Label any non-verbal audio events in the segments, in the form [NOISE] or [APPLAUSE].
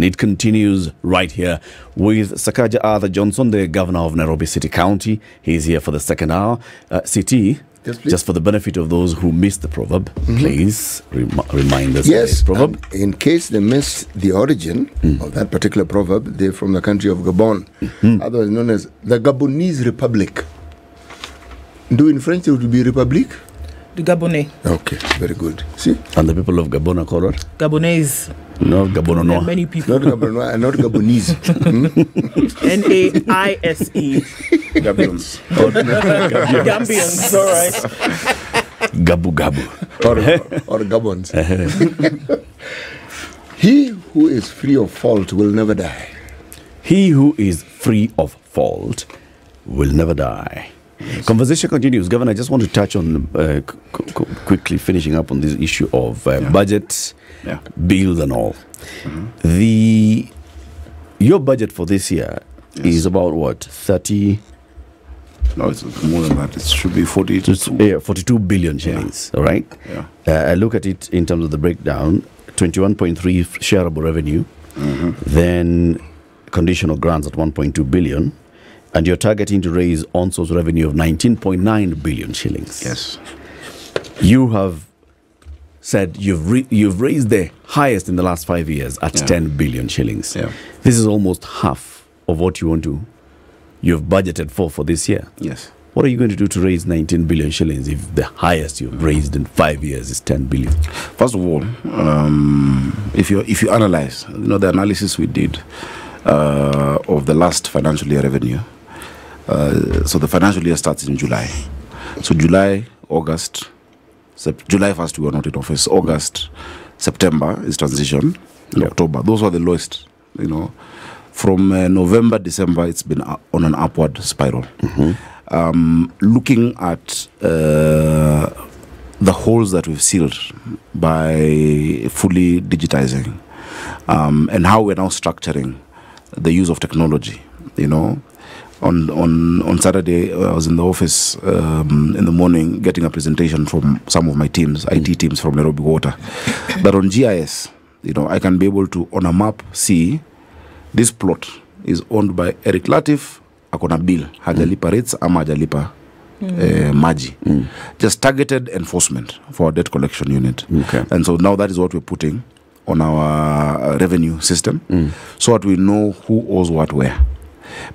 And it continues right here with Sakaja Arthur Johnson, the governor of Nairobi City County. He's here for the second hour. Uh, CT, Yes, just for the benefit of those who missed the proverb, please rem- remind us Yes, proverb. um, in case they missed the origin of that particular proverb, they're from the country of Gabon, otherwise known as the Gabonese Republic. Do in French it would be Republique? The Gabonais. Okay, very good. See, and the people of Gabon are called what? Gabonese. No, Gabon There are many people. not Gabonese, not Gabonese. N A I S E. Gabions. Gambians. All right. Gabu Gabu. or, or Gabons. he who is free of fault will never die. He who is free of fault will never die. Conversation continues. Governor, I just want to touch on uh, qu- qu- quickly finishing up on this issue of uh, budget, Yeah. bills, and all. The your budget for this year is about what thirty, No, it's more than that. It should be 40 to yeah, forty-two billion shillings. All right. Yeah. Uh, I look at it in terms of the breakdown: twenty-one point three shareable revenue, then conditional grants at one point two billion, and you're targeting to raise on-source revenue of nineteen point nine billion shillings. Yes. You have said you've re- you've raised the highest in the last five years at Yeah. ten billion shillings. Yeah. This is almost half of what you want to. You've budgeted for for this year. Yes. What are you going to do to raise 19 billion shillings if the highest you've raised in five years is 10 billion? First of all, um, if you if you analyze, you know, the analysis we did uh, of the last financial year revenue. Uh, so the financial year starts in July. So July, August, Sep- July first we were not in office. August, September is transition. In Yeah. October, those were the lowest. You know, from uh, November, December, it's been uh, on an upward spiral. Um, looking at uh, the holes that we've sealed by fully digitizing um, and how we're now structuring the use of technology you know on on on saturday i was in the office um, in the morning getting a presentation from some of my teams it teams from nairobi water. [LAUGHS] That on gis you know i can be able to on a map see this plot is owned by eric latif akona bill hajalipa rates ama hajalipa eh, maji. Just targeted enforcement for our debt collection unit. Okay. and so now that is what we're putting on our uh, revenue system. So that we know who owes what where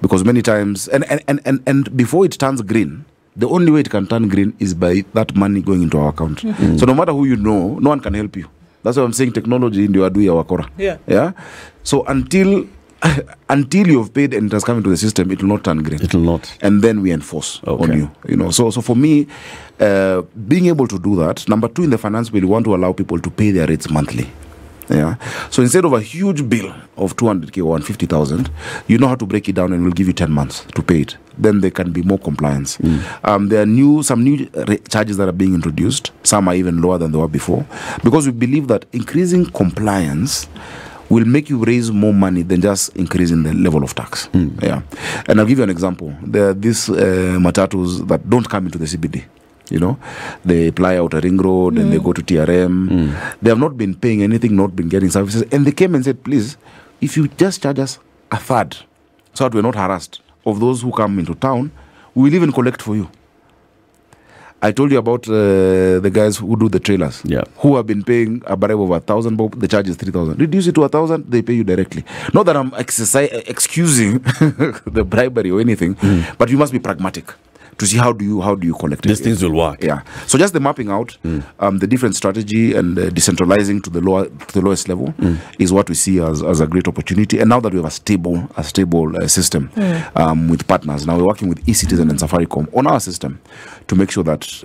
because many times and, and, and, and, and before it turns green the only way it can turn green is by that money going into our account. So no matter who you know no one can help you. That's why i'm saying technology ndio adui ya wakora. Yeah. yeah? So until [LAUGHS] until you've paid and it has come into the system it will not turn green. It will not. and then we enforce Okay. on you you know. So so for me uh, being able to do that number two in the finance bill we want to allow people to pay their rates monthly yeah so instead of a huge bill of 200k or 150000 you know how to break it down and we'll give you 10 months to pay it then there can be more compliance um, there are new some new charges that are being introduced some are even lower than they were before because we believe that increasing compliance will make you raise more money than just increasing the level of tax. Yeah. And I'll give you an example. There are these uh, matatus that don't come into the CBD. You know, they ply out a ring road and they mm. go to TRM. Mm. They have not been paying anything, not been getting services. And they came and said, please, if you just charge us a third so that we're not harassed of those who come into town, we will even collect for you. I told you about uh, the guys who do the trailers, Yeah. who have been paying a bribe of a thousand, but the charge is three thousand. Reduce it to a thousand, they pay you directly. Not that I'm exercise, excusing [LAUGHS] the bribery or anything, mm. but you must be pragmatic to see how do you how do you collect These it. things will work. Yeah. So just the mapping out, um, the different strategy and uh, decentralizing to the lower to the lowest level is what we see as, as a great opportunity. And now that we have a stable a stable uh, system um, with partners, now we're working with eCitizen and Safaricom on our system to make sure that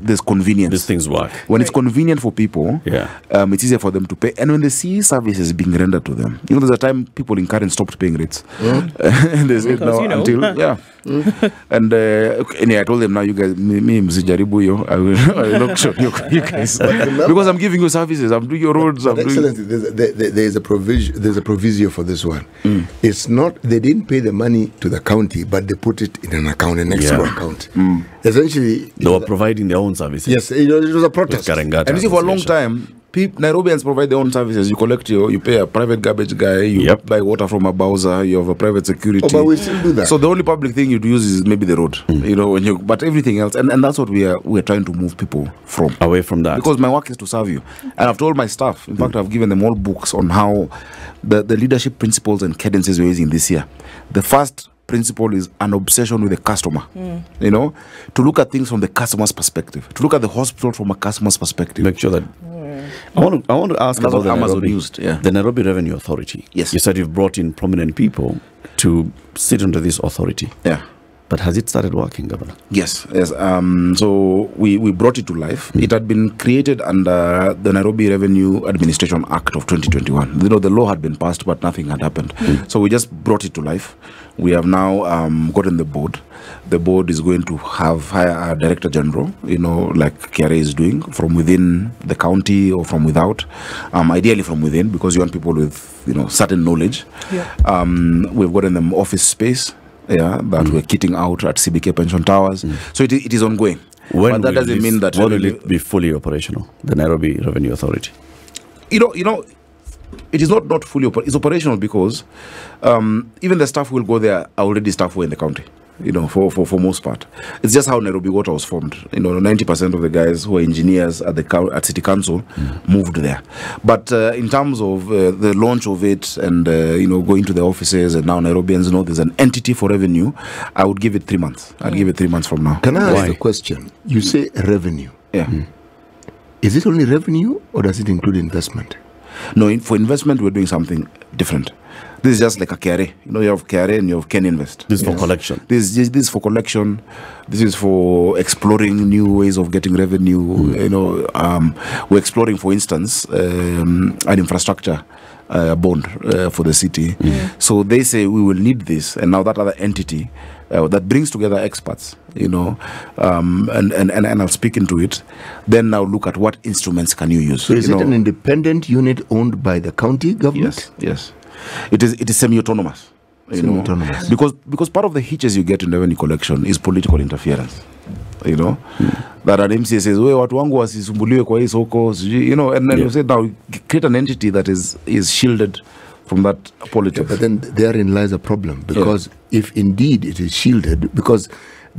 there's convenience. These things work. when it's convenient for people, Yeah. um, it's easier for them to pay. And when they see services being rendered to them, you know, there's a time people in current stopped paying rates. [LAUGHS] and they said, no, you know. until, [LAUGHS] yeah. [LAUGHS] and uh, anyway, I told them now, you guys, me, me msijaribu hiyo. I will, [LAUGHS] I will not show you, [LAUGHS] you guys. because I'm giving you services, I'm doing your roads, I'm excellent doing. There's, there, there- there's a provision. There's a proviso for this one. It's not they didn't pay the money to the county, but they put it in an account, an extra Yeah. account. Essentially, They were providing their own services. yes, it was, it was a protest. And you see, for a long time, Peop Nairobians provide their own services. You collect your, you pay a private garbage guy, you Yep. buy water from a Bowser, you have a private security. Oh, but we still do that. So the only public thing you'd use is maybe the road, hmm. you know, when you, but everything else, and, and that's what we are, we're trying to move people from. Away from that. Because my work is to serve you. And I've told my staff, in fact, I've given them all books on how the, the leadership principles and cadences we're using this year. The first principle is an obsession with the customer. Hmm. You know, to look at things from the customer's perspective, to look at the hospital from a customer's perspective. make sure that. I want to. I want to ask about the Amazon Nairobi, used, yeah. the Nairobi Revenue Authority. Yes. You said you've brought in prominent people to sit under this authority, yeah. but has it started working, Governor? Yes, yes. Um, so we, we brought it to life. It had been created under the Nairobi Revenue Administration Act of 2021. You know, the law had been passed, but nothing had happened. So we just brought it to life. We have now um, gotten the board. The board is going to have hire a director general, you know, like KRA is doing, from within the county or from without. Um, ideally from within, because you want people with, you know, certain knowledge. Yeah. Um, we've gotten them office space yeah, that we're kitting out at CBK Pension Towers. So it, it is ongoing. but that doesn't this- mean that when will it be fully operational? The Nairobi Revenue Authority. you know, you know, it is not not fully oper- it's operational because um, even the staff who will go there are already staff who are in the county. You know, for, for, for most part, it's just how Nairobi Water was formed. You know, ninety percent of the guys who are engineers at the at city council moved there. But uh, in terms of uh, the launch of it and uh, you know going to the offices and now Nairobians know there's an entity for revenue, I would give it three months. I'd give it three months from now. Can I ask Why? a question? You say revenue. Yeah. Is it only revenue or does it include investment? No, in, for investment, we're doing something different. This is just like a carry. You know, you have carry and you have can invest. This is you for collection. This, this this is for collection. This is for exploring new ways of getting revenue. You know, um, we're exploring, for instance, um, an infrastructure. Uh, bond uh, for the city. So they say we will need this, and now that other entity uh, that brings together experts, you know, um, and, and, and, and I'll speak into it. Then now look at what instruments can you use. So is you it know. an independent unit owned by the county government? Yes, yes. It is it is semi-autonomous. You know, Semi-autonomous. because because part of the hitches you get in revenue collection is political interference. You know, that an MCA says, "We watu wangu wasisumbuliwe kwa hii soko," sijui," you know, and then Yeah. you say now create an entity that is is shielded from that politics. But then therein lies a problem because if indeed it is shielded, because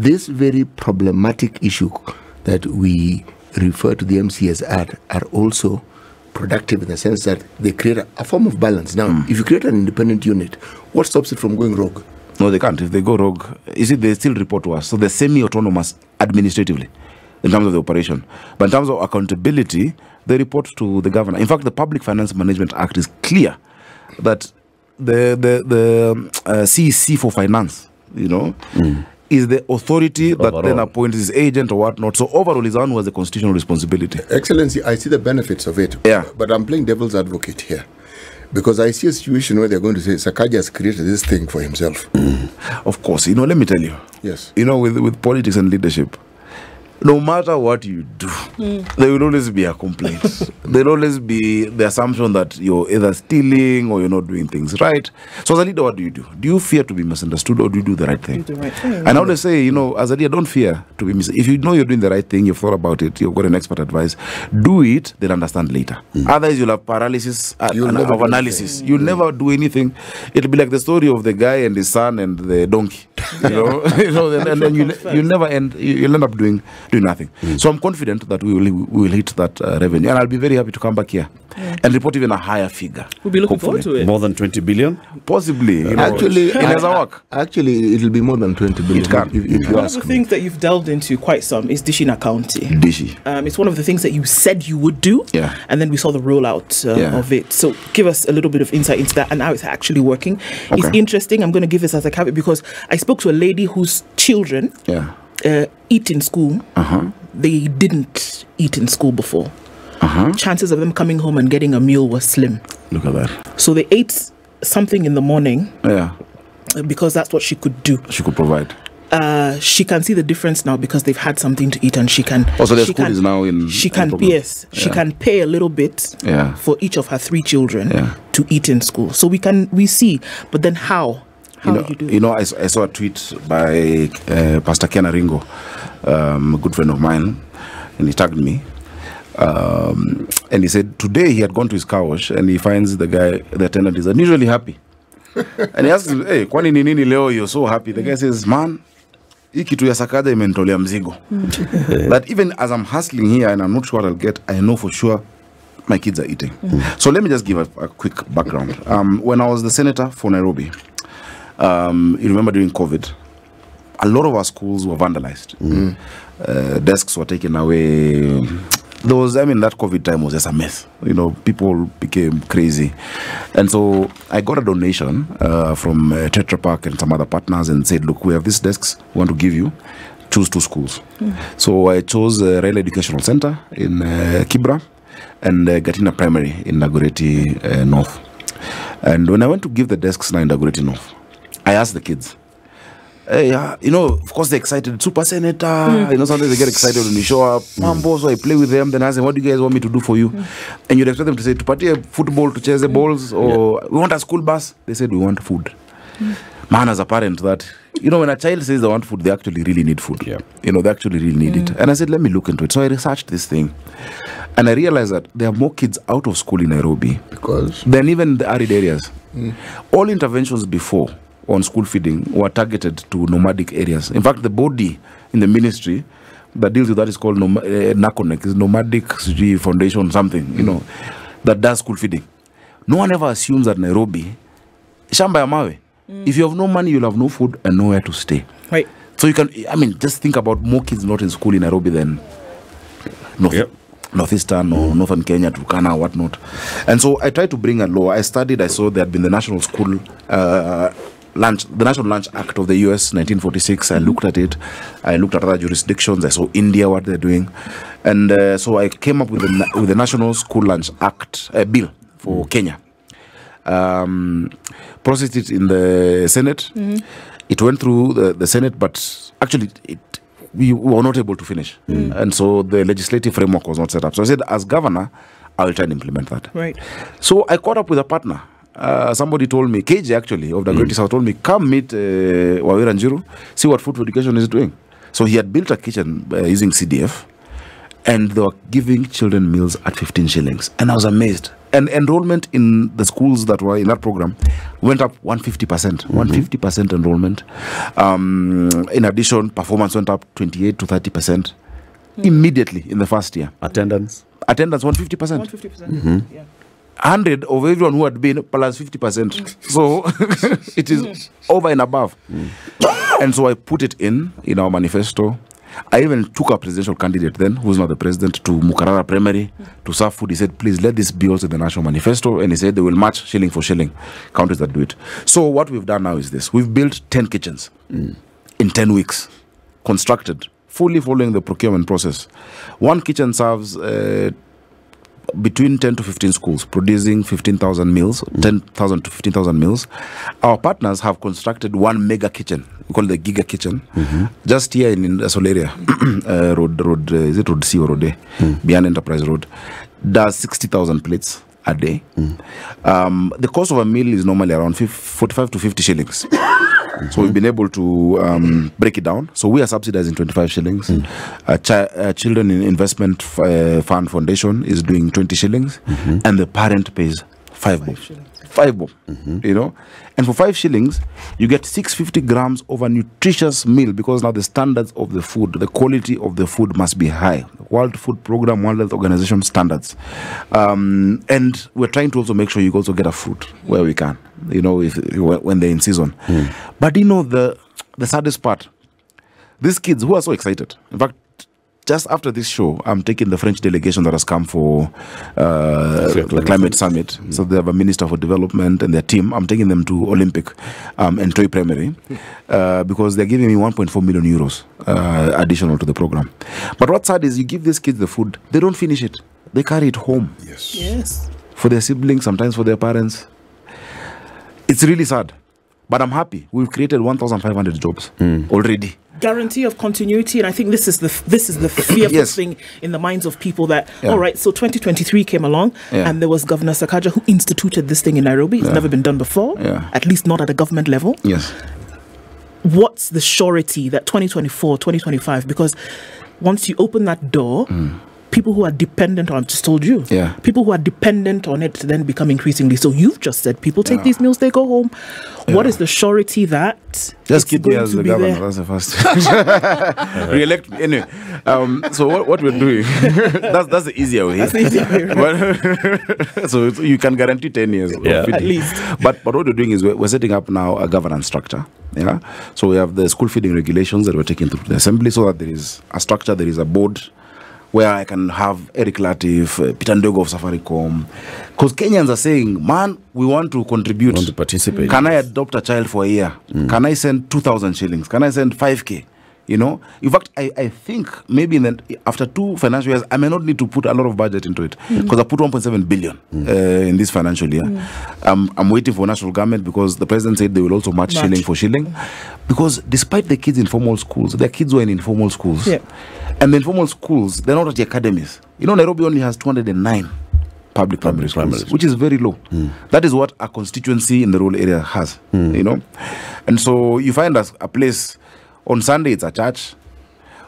this very problematic issue that we refer to the MCS at are also productive in the sense that they create a, a form of balance. Now, if you create an independent unit, what stops it from going rogue? No, they can't. If they go rogue, is it they still report to us. So they're semi-autonomous administratively in terms of the operation. But in terms of accountability, they report to the governor. In fact, the Public Finance Management Act is clear that the the the um, uh, CEC for finance, you know, is the authority that then appoints his agent or whatnot. So overall, is the was who has the constitutional responsibility. Excellency, I see the benefits of it. Yeah. But I'm playing devil's advocate here. Because I see a situation where they're going to say Sakaja has created this thing for himself. Mm. Of course, you know. Let me tell you. Yes. you know, with, with politics and leadership, no matter what you do, mm. there will always be a complaint. [LAUGHS] there will always be the assumption that you're either stealing or you're not doing things right. So, as a leader, what do you do? Do you fear to be misunderstood or do you do the right thing? Do the right thing. And I always say, you know, as a leader, don't fear to be mis. If you know you're doing the right thing, you've thought about it, you've got an expert advice, do it, then understand later. Mm. Otherwise, you'll have paralysis uh, You'll an- never of do analysis. You'll mm. never do anything. It'll be like the story of the guy and his son and the donkey. You know, [LAUGHS] you know, and, and then you you never end. You, you'll end up doing doing nothing. So I'm confident that we will we will hit that uh, revenue, and I'll be very happy to come back here and report even a higher figure. We'll be looking hopefully. forward to it. More than 20 billion? Possibly, you know, Actually, it I- has a work. Actually, it'll be more than 20 billion It can. if, if you One of the me. things that you've delved into quite some is Dishi na County. Dishy. Um, it's one of the things that you said you would do, Yeah. and then we saw the rollout uh, Yeah. of it. So, give us a little bit of insight into that and how it's actually working. It's interesting. I'm going to give this as a caveat because I spoke to a lady whose children Yeah. uh, eat in school. Uh huh. They didn't eat in school before. Uh huh. Chances of them coming home and getting a meal was slim. Look at that. So they ate something in the morning Yeah. because that's what she could do. She could provide. uh, she can see the difference now because they've had something to eat and she can. Also, the she school can, is now in. She can problem. yes, she can pay a little bit Yeah. for each of her three children Yeah. to eat in school. So we can we see, but then how? How you know, you do? you know I, I saw a tweet by uh, Pastor Ken Aringo, um, a good friend of mine, and he tagged me. Um, and he said today he had gone to his car wash and he finds the guy, the attendant is unusually happy. [LAUGHS] and he asks him, hey, kwani ni nini leo you're so happy? The guy says, man, hii kitu ya Sakaja imenitolea mzigo. [LAUGHS] that even as I'm hustling here and I'm not sure what I'll get, I know for sure my kids are eating. So let me just give a, a quick background. Um, when I was the senator for Nairobi, um, you remember during COVID, a lot of our schools were vandalized. Uh, desks were taken away. There was, I mean, that COVID time was just a mess. You know, people became crazy. And so I got a donation uh, from uh, Tetra Pak and some other partners and said, look, we have these desks, we want to give you. Choose two schools. So I chose uh, Rail Educational Center in uh, Kibra and uh, Gatina Primary in Nagureti uh, North. And when I went to give the desks now in Nagureti North, I asked the kids, Hey, uh, you know, of course they're excited. Super Senator, hmm. you know, sometimes they get excited when you show up. Hmm. Mambo, so I play with them. Then I say, what do you guys want me to do for you? Hmm. And you'd expect them to say, to party football, to chase the balls, or we want a school bus. They said, we want food. Man, as a parent, that, you know, when a child says they want food, they actually really need food. Yeah. You know, they actually really need it. And I said, let me look into it. So I researched this thing. And I realized that there are more kids out of school in Nairobi Because than even the arid areas. All interventions before on school feeding were targeted to nomadic areas. In fact, the body in the ministry that deals with that is called Nom- uh, NACONEK, is Nomadic sijui Foundation something, you know, that does school feeding. No one ever assumes that Nairobi, shamba ya mawe, if you have no money, you'll have no food and nowhere to stay. Right. So you can, I mean, just think about more kids not in school in Nairobi than North, Yep. Northeastern or Northern Kenya, Turkana, whatnot. And so I tried to bring a law. I studied, I saw there had been the National School uh, Lunch, the National Lunch Act of the US, 1946. I looked at it. I looked at other jurisdictions. I saw India, what they're doing. And uh, so I came up with the, with the National School Lunch Act uh, bill for Kenya um, processed it in the Senate. It went through the, the Senate, but actually it we were not able to finish, and so the legislative framework was not set up. So I said, as governor, I will try and implement that. Right. So I caught up with a partner. Uh, somebody told me, KJ actually, of the Great South, told me, come meet uh, Wawira Njiru, see what food for education is doing. So he had built a kitchen uh, using CDF, and they were giving children meals at 15 shillings. And I was amazed. And enrollment in the schools that were in that program went up 150%. percent 150% enrollment. Um, in addition, performance went up 28 to 30% immediately in the first year. Attendance. Attendance 150%. 150%. percent Yeah. 100 of everyone who had been plus 50%. So [LAUGHS] it is over and above. And so I put it in in our manifesto. I even took a presidential candidate then, who's not the president, to Mukarara Primary to serve food. He said, please let this be also the national manifesto. And he said they will match shilling for shilling, countries that do it. So what we've done now is this we've built 10 kitchens in 10 weeks, constructed, fully following the procurement process. One kitchen serves uh, between 10 to 15 schools producing 15,000 meals, 10,000 to 15,000 meals. Our partners have constructed one mega kitchen. We call it the Giga Kitchen. Just here in, in the Sol area, uh, road, road, uh, is it Road C or Road A? Beyond Enterprise Road. Does 60,000 plates a day. Um, the cost of a meal is normally around 45 to 50 shillings. So we've been able to um, break it down. So we are subsidizing 25 shillings. Uh, chi- uh, Children in Investment F- uh, Fund Foundation is doing 20 shillings, and the parent pays five bob. Five bob, you know, and for five shillings, you get 650 grams of a nutritious meal because now the standards of the food, the quality of the food must be high. World Food Program, World Health Organization standards, um, and we're trying to also make sure you also get a fruit where we can, you know, if when they're in season. But you know the the saddest part, these kids who are so excited. In fact, just after this show, I'm taking the French delegation that has come for uh, the climate summit. So they have a minister for development and their team. I'm taking them to Olympic um, and Toi Primary [LAUGHS] uh, because they're giving me 1.4 million euros uh, additional to the program. But what's sad is you give these kids the food, they don't finish it. They carry it home Yes. for their siblings, sometimes for their parents. It's really sad. But I'm happy. We've created 1,500 jobs already. Guarantee of continuity, and I think this is the this is the [COUGHS] fearful Yes. thing in the minds of people that Yeah. all right. So 2023 came along, Yeah. and there was Governor Sakaja who instituted this thing in Nairobi. It's Yeah. never been done before, Yeah. at least not at a government level. Yes. what's the surety that 2024 2025 because once you open that door mm. People who are dependent on, I've just told you, Yeah. people who are dependent on it then become increasingly. So you've just said people take these meals, they go home. What is the surety that Just keep me as the governor. there? That's the first. [LAUGHS] [LAUGHS] Re-elect me anyway. Um, so what, what we're doing? [LAUGHS] that's that's the easier way. That's the easier way, But- so it's- you can guarantee ten years. Yeah. At least. But but what we're doing is we're, we're setting up now a governance structure. Yeah. So we have the school feeding regulations that we're taking through the assembly, so that there is a structure, there is a board. Where I can have Eric Latif, uh, Peter Ndegwa of Safaricom. Because Kenyans are saying, man, we want to contribute. Want to participate. Can I adopt a child for a year? Can I send 2,000 shillings? Can I send 5K? You know, in fact, I, I think maybe in the, after two financial years, I may not need to put a lot of budget into it because I put 1.7 billion uh, in this financial year. Um, I'm waiting for national government because the president said they will also match, Match. shilling for shilling. Because despite the kids in formal schools, there are kids were in informal schools. Yeah. And the informal schools, they're not at the academies. You know, Nairobi only has 209 public primary schools, primary which is very low. That is what a constituency in the rural area has, you know. And so you find us a place on Sunday it's a church,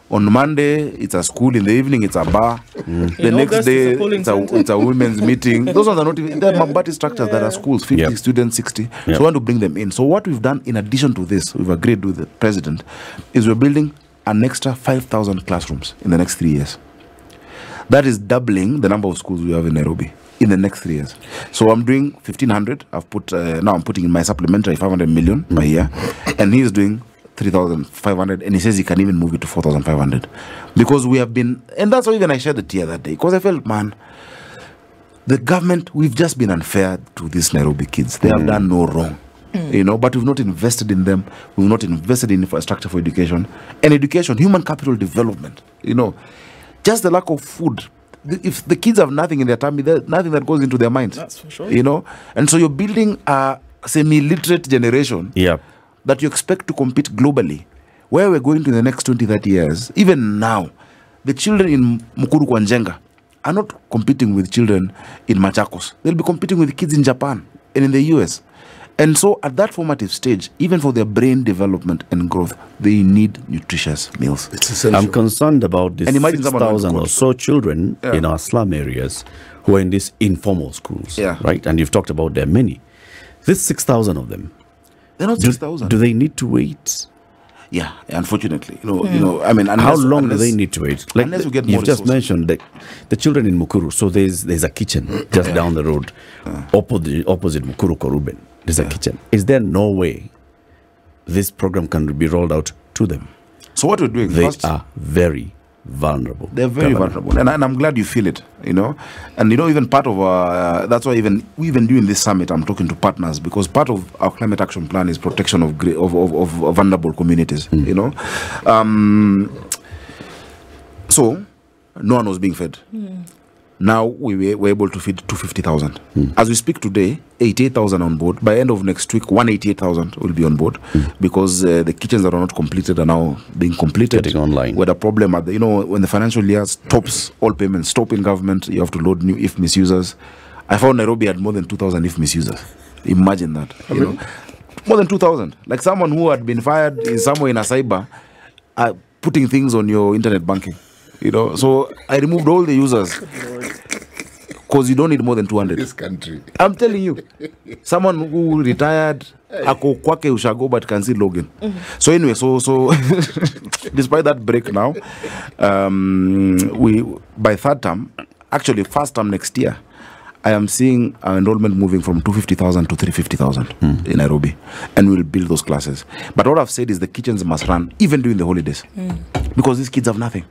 on Monday it's a school, in the evening it's a bar, the In next August, day it's a it's a, it's a women's [LAUGHS] meeting. Those ones are not even they're Mambati structures that are schools, 50 Yep. students, 60. Yep. So we want to bring them in. So what we've done in addition to this, we've agreed with the president, is we're building an extra 5,000 classrooms in the next three years. That is doubling the number of schools we have in Nairobi in the next three years. So I'm doing 1,500. I've put uh, now I'm putting in my supplementary 500 million per year, and he's doing 3,500, and he says he can even move it to 4,500 because we have been, and that's why even I shared the tear that day because I felt, man, the government we've just been unfair to these Nairobi kids. They have mm. done no wrong. Mm. You know, but we've not invested in them. We've not invested in infrastructure for education and education, human capital development. You know, just the lack of food. If the kids have nothing in their tummy, there's nothing that goes into their minds. That's for sure. You know, and so you're building a semi-literate generation Yeah. That you expect to compete globally. Where we're going to in the next 20, 30 years, even now, the children in Mukuru Kwa Njenga are not competing with children in Machakos. They'll be competing with kids in Japan and in the US. And so at that formative stage, even for their brain development and growth, they need nutritious meals. It's essential. I'm concerned about the And imagine someone 6,000 or so children Yeah. in our slum areas who are in these informal schools. Yeah. Right? And you've talked about there are many. This 6,000 of them, They're not do, 6,000. do they need to wait? Yeah, unfortunately. You know, you hmm. know, I mean, How long unless- do they need to wait? unless you get more you've just mentioned the, the children in Mukuru. So there's there's a kitchen just down the road, uh. opposite opposite Mukuru Kwa Reuben. There's a kitchen. Is there no way this program can be rolled out to them? So what we're doing They first, are very vulnerable. They're very Governor. vulnerable, and, I, and I'm glad you feel it. You know, and you know, even part of uh, that's why even we even doing this summit, I'm talking to partners because part of our climate action plan is protection of gre- of, of, of vulnerable communities. You know, um, so no one was being fed. Now we were, able to feed 250,000. As we speak today, 88,000 on board. By end of next week, 188,000 will be on board because uh, the kitchens that are not completed are now being completed. Getting online. Where the problem at the, you know, when the financial year stops, all payments stop in government, you have to load new IFMIS users. I found Nairobi had more than 2,000 IFMIS users. Imagine that. You know, more than 2,000. Like someone who had been fired is somewhere in a cyber, uh, putting things on your internet banking. You know, so I removed all the users because you don't need more than 200. this country. I'm telling you, someone who retired, ako kwake ushago but can still log in. So anyway, so so [LAUGHS] despite that break now, um, we by third term, actually first term next year, I am seeing our enrollment moving from 250,000 to 350,000 in Nairobi, and we'll build those classes. But what I've said is the kitchens must run even during the holidays because these kids have nothing,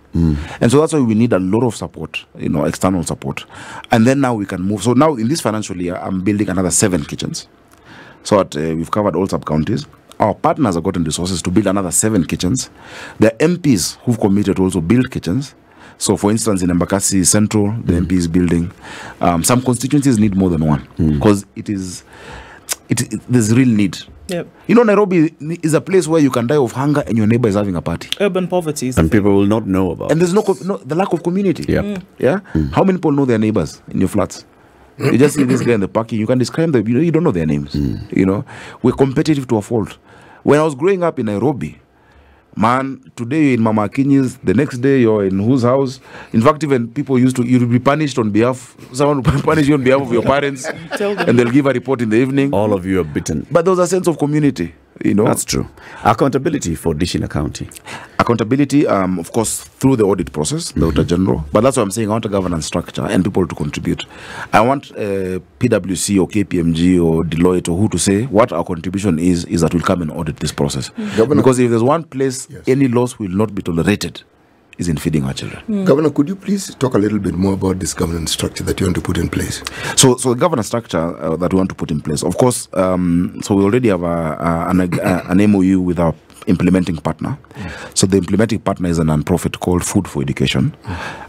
and so that's why we need a lot of support, you know, external support, and then now we can move. So now in this financial year, I'm building another seven kitchens, so uh, we've covered all sub counties. Our partners have gotten resources to build another seven kitchens. The MPs who've committed to also build kitchens. So, for instance, in Embakasi Central, the MP is building. Um, some constituencies need more than one hmm. because it is, it, it, there's real need. Yep. You know, Nairobi is a place where you can die of hunger and your neighbor is having a party. Urban poverty is the And thing. people will not know about And there's no, no the lack of community. Yep. Yeah. Hmm. Hmm. How many people know their neighbors in your flats? You just see this guy in the parking. You can describe them. You know, you don't know their names. You know, we're competitive to a fault. When I was growing up in Nairobi, Man, today you're in Mama Akinyi's, the next day you're in whose house? In fact, even people used to, you'll be punished on behalf, someone will [LAUGHS] punish you on behalf of your parents, Tell them. and they'll give a report in the evening. All of you are bitten. But there was a sense of community, you know. That's true. Accountability for Dishi na County. accountability, um, of course, through the audit process, the Auditor General. But that's what I'm saying. I want a governance structure and people to contribute. I want uh, PwC or KPMG or Deloitte or who to say what our contribution is, is that we'll come and audit this process. Governor- Because if there's one place Yes. any loss will not be tolerated, is in feeding our children. Governor, could you please talk a little bit more about this governance structure that you want to put in place? So, so the governance structure uh, that we want to put in place, of course, um, so we already have a, a, an, a, an MOU with our implementing partner. So the implementing partner is a non-profit called Food for Education,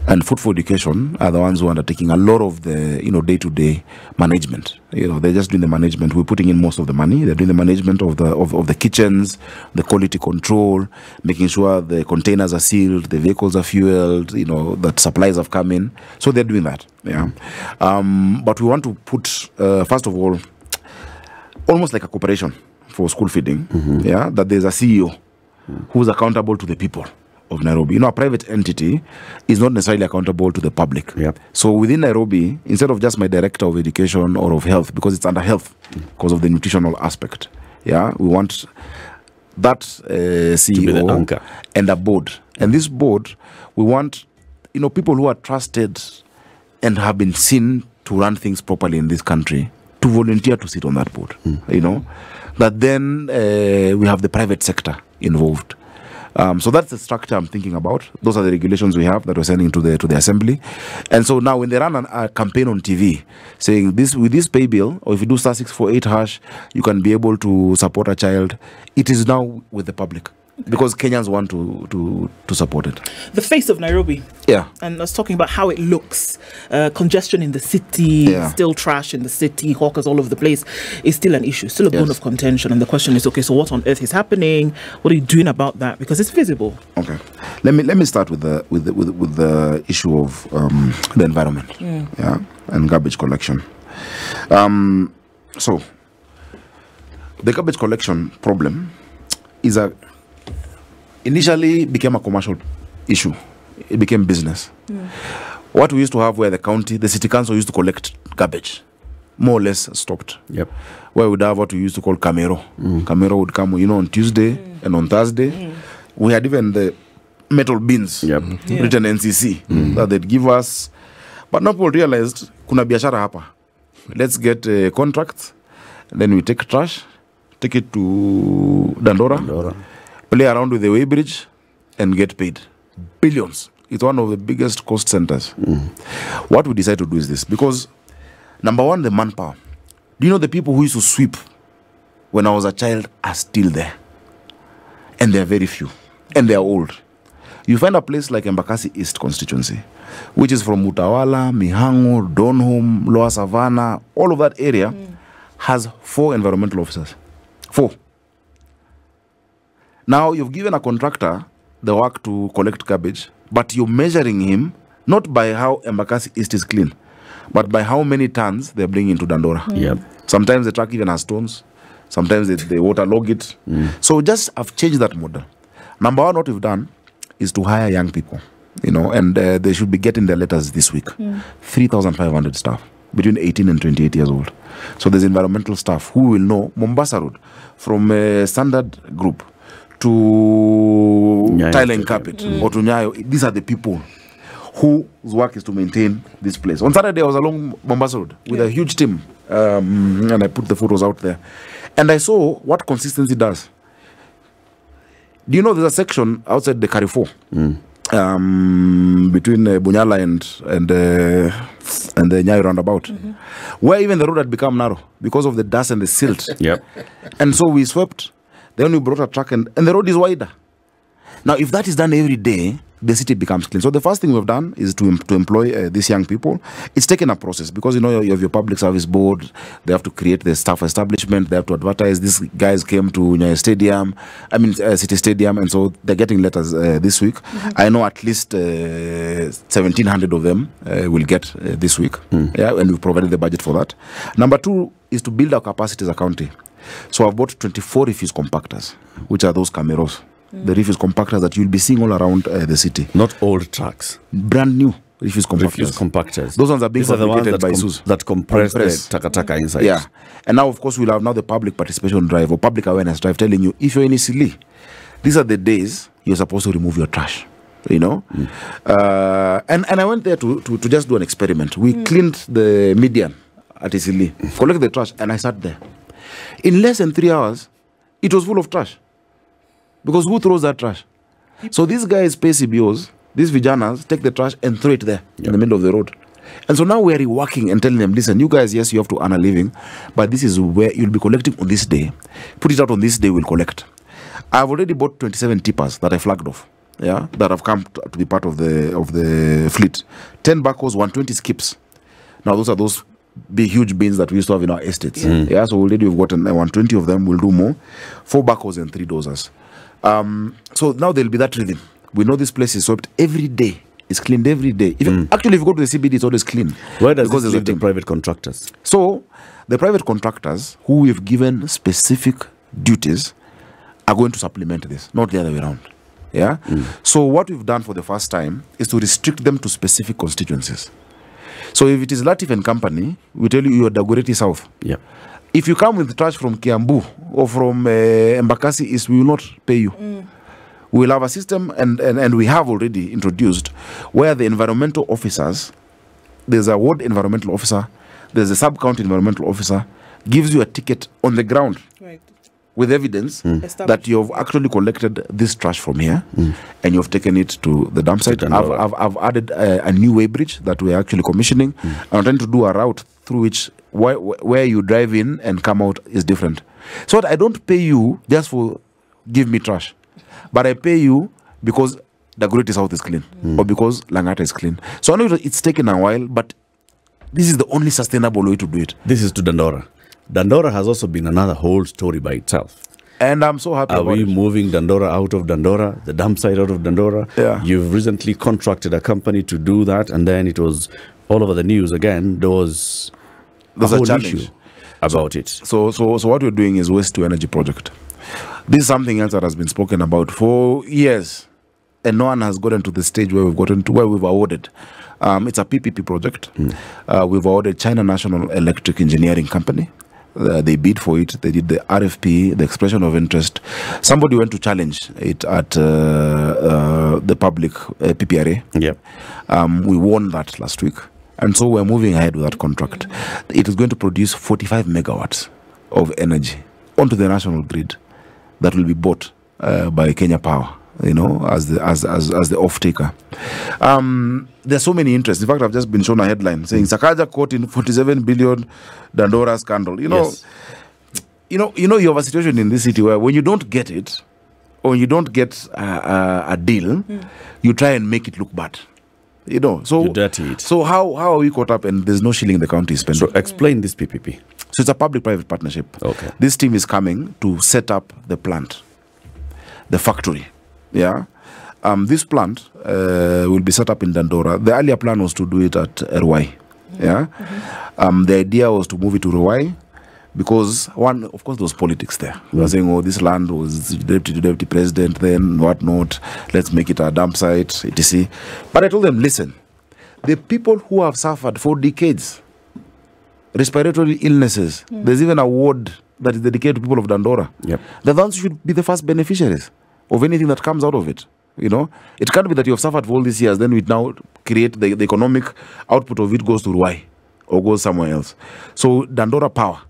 and Food for Education are the ones who are undertaking a lot of the you know day-to-day management. You know, they're just doing the management. We're putting in most of the money. They're doing the management of the of, of the kitchens, the quality control, making sure the containers are sealed, the vehicles are fueled. You know, that supplies have come in. So they're doing that. Yeah, um, but we want to put uh, first of all almost like a corporation for school feeding. Yeah, that there's a CEO who's accountable to the people of Nairobi. You know, a private entity is not necessarily accountable to the public. Yep. So within Nairobi, instead of just my director of education or of health, because it's under health, because of the nutritional aspect, yeah, we want that uh, CEO be the anchor. and a board. And this board, we want, you know, people who are trusted and have been seen to run things properly in this country to volunteer to sit on that board. You know, that then uh, we have the private sector involved. Um, so that's the structure I'm thinking about. Those are the regulations we have that we're sending to the to the assembly. And so now when they run an, a campaign on TV saying this with this pay bill, or if you do star six four eight hash, you can be able to support a child. It is now with the public because Kenyans want to to to support it. The face of Nairobi. Yeah. And I was talking about how it looks. Uh, congestion in the city, Yeah. still trash in the city, hawkers all over the place is still an issue, still a bone of contention. And the question is okay, so what on earth is happening? What are you doing about that? Because it's visible. Okay, let me let me start with the with the, with, with the issue of um, the environment, yeah, and garbage collection. Um, so the garbage collection problem is a initially became a commercial issue. It became business. What we used to have where the county, the city council used to collect garbage, more or less stopped Yep. where we'd have what we used to call Camero. Mm. Camero would come, you know, on Tuesday mm. and on Thursday. Mm. We had even the metal bins Yep. yeah. written NCC mm. that they'd give us. But now people realized kuna biashara hapa. Let's get a contract. Then we take trash, take it to Dandora, Dandora. Play around with the weighbridge, and get paid billions. It's one of the biggest cost centers. Mm. What we decide to do is this because number one, the manpower. Do you know the people who used to sweep when I was a child are still there? And they're very few. And they're old. You find a place like Embakasi East constituency, which is from Mutawala, Mihango, Donholm, Lower Savannah, all of that area mm. has four environmental officers. Four. Now you've given a contractor the work to collect garbage, but you're measuring him not by how Embakasi East is clean, but by how many tons they're bringing to Dandora. Yep. Sometimes the truck even has stones. Sometimes they, they waterlog it. So just I've changed that model. Number one, what we've done is to hire young people, you know, and uh, they should be getting their letters this week. 3,500 staff between 18 and 28 years old. So there's environmental staff who will know Mombasa Road from uh, Standard Group to Nyayo Tile and Stadium. Carpet or to Nyayo. These are the people whose work is to maintain this place. On Saturday, I was along Mombasa Road with a huge team, um, and I put the photos out there, and I saw what consistency does. Do you know there's a section outside the Carrefour um, between uh, Bunyala and and uh, and the Nyayo roundabout, where even the road had become narrow because of the dust and the silt. Yep. And so we swept. Then we brought a truck, and, and the road is wider. Now, if that is done every day, the city becomes clean. So the first thing we've done is to, to employ uh, these young people. It's taken a process because you know you have your public service board. They have to create the staff establishment. They have to advertise. These guys came to Nyayo Stadium, I mean uh, City Stadium, and so they're getting letters uh, this week. I know at least uh, 1,700 of them uh, will get uh, this week. Yeah, and we've provided the budget for that. Number two is to build our capacity as a county. So I've bought 24 refuse compactors, which are those cameras. the refuse compactors that you'll be seeing all around uh, the city. Not old trucks. Brand new refuse compactors. Refuse compactors. Those ones are being These are fabricated that, by com- Isuzu. that compress, Compress. the takataka inside. Yeah. And now, of course, we'll have now the public participation drive or public awareness drive telling you if you're in Eastleigh, these are the days you're supposed to remove your trash. You know? Uh, and, and I went there to, to, to just do an experiment. We cleaned the median at Eastleigh, [LAUGHS] collect the trash, and I sat there. In less than three hours, it was full of trash. Because who throws that trash? So these guys pay CBOs, these vijanas take the trash and throw it there in the middle of the road. And so now we're reworking and telling them, listen, you guys, yes, you have to earn a living, but this is where you'll be collecting on this day. Put it out on this day, we'll collect. I've already bought 27 tippers that I flagged off. Yeah, that have come to to be part of the of the fleet. 10 backhoes, 120 skips. Now those are those big huge bins that we used to have in our estates. Yeah, so already we've gotten uh, 120 of them. We'll do more. Four backhoes and three dozers. Um, so now there'll be that rhythm. We know this place is swept every day. It's cleaned every day. If actually if you go to the CBD, it's always clean. Where does because this leave the private contractors? So the private contractors who we've given specific duties are going to supplement this, not the other way around. Yeah. So what we've done for the first time is to restrict them to specific constituencies. So if it is Latif and Company, we tell you you are Dagoretti South. Yeah. If you come with trash from Kiambu or from uh, Embakasi East, we will not pay you. We will have a system, and, and, and we have already introduced where the environmental officers, there's a ward environmental officer, there's a sub county environmental officer, gives you a ticket on the ground Right. With evidence hmm. that you've actually collected this trash from here hmm. and you've taken it to the dump site. I've, I've, I've added a, a new way bridge that we're actually commissioning. Hmm. I'm trying to do a route through which where, where you drive in and come out is different. So that I don't pay you just for give me trash, but I pay you because the Great South is clean or because Langata is clean. So I know it's taken a while, but this is the only sustainable way to do it. This is to Dandora. Dandora has also been another whole story by itself. And I'm so happy Are we it. moving Dandora out of Dandora, the dump site out of Dandora? Yeah. You've recently contracted a company to do that, and then it was all over the news again. There was There's a a whole challenge. issue about it. So, so, so what we're doing is waste to energy project. This is something else that has been spoken about for years, and no one has gotten to the stage where we've gotten to where we've awarded. Um, it's a PPP project. Uh, we've awarded China National Electric Engineering Company. Uh, they bid for it. They did the RFP, the expression of interest. Somebody went to challenge it at uh, uh, the public uh, PPRA. Yep. Um, we won that last week. And so we're moving ahead with that contract. It is going to produce 45 megawatts of energy onto the national grid that will be bought uh, by Kenya Power, you know, as the as as, as the off taker. Um, there's so many interests. In fact, I've just been shown a headline saying Sakaja caught in 47 billion Dandora scandal. You know, Yes. you know, you know, you have a situation in this city where when you don't get it, or you don't get a, a, a deal, you try and make it look bad. You know, so You dirty it. So how how are we caught up and there's no shilling in the county is spending? So explain this PPP. So it's a public-private partnership. Okay. This team is coming to set up the plant, the factory. Yeah. Um, this plant uh, will be set up in Dandora. The earlier plan was to do it at Ruai. Yeah. Um, the idea was to move it to Ruai because one, of course, there was politics there. We were saying, oh, this land was deputy to deputy president, then whatnot. Let's make it a dump site, etc. But I told them, listen, the people who have suffered for decades respiratory illnesses. There's even a ward that is dedicated to people of Dandora. Yep. The ones should be the first beneficiaries of anything that comes out of it. You know, it can't be that you have suffered for all these years, then we now create the, the economic output of it goes to Ruai or goes somewhere else. So Dandora Power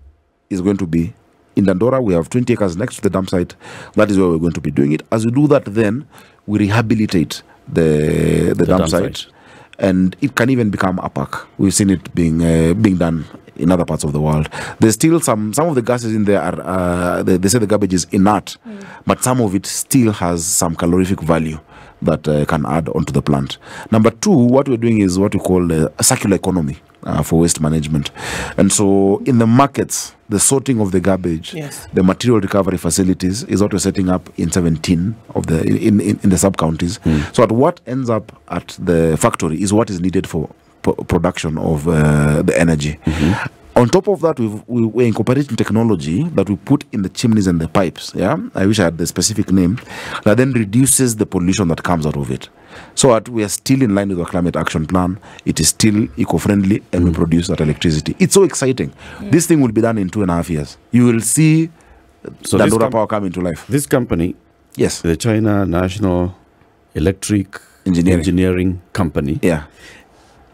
is going to be in Dandora. We have 20 acres next to the dump site. That is where we're going to be doing it. As we do that, then we rehabilitate the the, dump, dump site site. and it can even become a park. We've seen it being uh, being done in other parts of the world. There's still some some of the gases in there are uh, they, they say the garbage is inert, but some of it still has some calorific value that uh, can add onto the plant. Number two, what we're doing is what we call uh, a circular economy. Uh, for waste management, and so in the markets, the sorting of the garbage, Yes. the material recovery facilities is what we're setting up in 17 of the in, in, in the sub counties. So at what ends up at the factory is what is needed for pro- production of uh, the energy. On top of that, we've, we, we're incorporating technology that we put in the chimneys and the pipes. Yeah, I wish I had the specific name that then reduces the pollution that comes out of it. So that we are still in line with our climate action plan. It is still eco-friendly, and we produce that electricity. It's so exciting. This thing will be done in two and a half years. You will see So the this, Dandora power come into life. this company, Yes. the China National Electric Engineering. Engineering Company, Yeah.